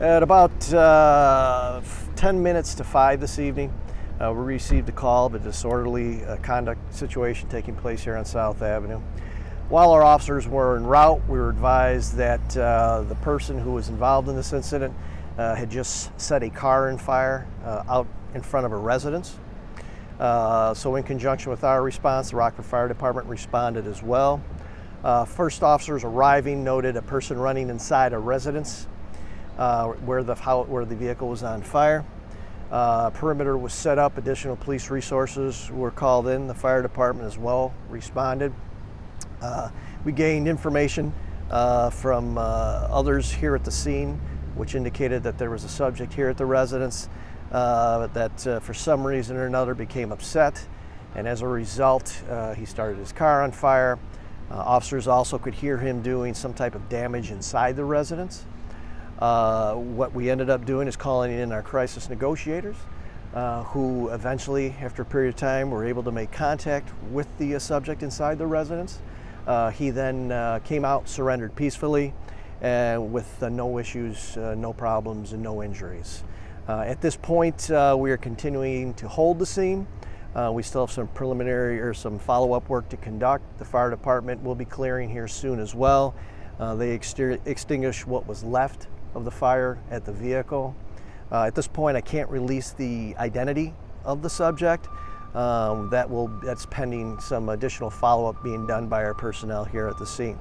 At about uh, 10 minutes to 5 this evening, uh, we received a call of a disorderly uh, conduct situation taking place here on South Avenue. While our officers were en route, we were advised that uh, the person who was involved in this incident uh, had just set a car on fire uh, out in front of a residence. So in conjunction with our response, the Rockford Fire Department responded as well. first officers arriving noted a person running inside a residence uh, where, the, how, where the vehicle was on fire. Uh, perimeter was set up, additional police resources were called in, the fire department as well responded. Uh, we gained information uh, from uh, others here at the scene, which indicated that there was a subject here at the residence uh, that for some reason or another became upset, and as a result, he started his car on fire. officers also could hear him doing some type of damage inside the residence. Uh, what we ended up doing is calling in our crisis negotiators, uh, who eventually, after a period of time, were able to make contact with the uh, subject inside the residence. Uh, he then uh, came out, surrendered peacefully, and with no issues, no problems, and no injuries. at this point, we are continuing to hold the scene. Uh, we still have some preliminary or some follow-up work to conduct. The fire department will be clearing here soon as well. Uh, they extinguish what was left of the fire at the vehicle. Uh, at this point, I can't release the identity of the subject. Um, that will that's pending some additional follow-up being done by our personnel here at the scene.